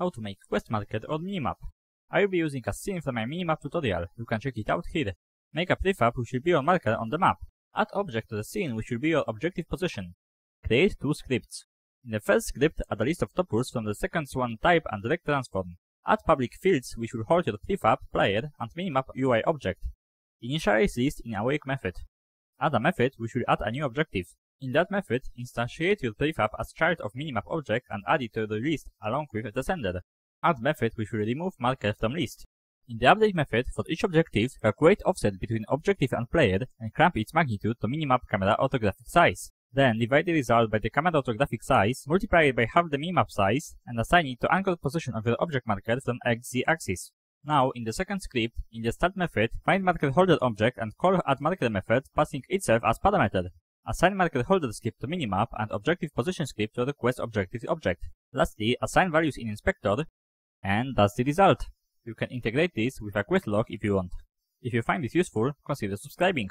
how to make quest marker on minimap. I will be using a scene from my minimap tutorial, you can check it out here. Make a prefab which will be your marker on the map. Add object to the scene which will be your objective position. Create two scripts. In the first script, add a list of tuples from the second one type and rect transform. Add public fields which will hold your prefab, player, and minimap UI object. Initialize list in awake method. Add a method which will add a new objective. In that method, instantiate your prefab as child of minimap object and add it to the list along with the sender. Add method which will remove marker from list. In the update method, for each objective, calculate offset between objective and player and clamp its magnitude to minimap camera orthographic size. Then divide the result by the camera orthographic size, multiply it by half the minimap size, and assign it to anchor position of your object marker from XZ axis. Now, in the second script, in the start method, find marker holder object and call add marker method, passing itself as parameter. Assign marker holder script to minimap and objective position script to request objective object. Lastly, assign values in inspector, and that's the result. You can integrate this with a quest log if you want. If you find this useful, consider subscribing.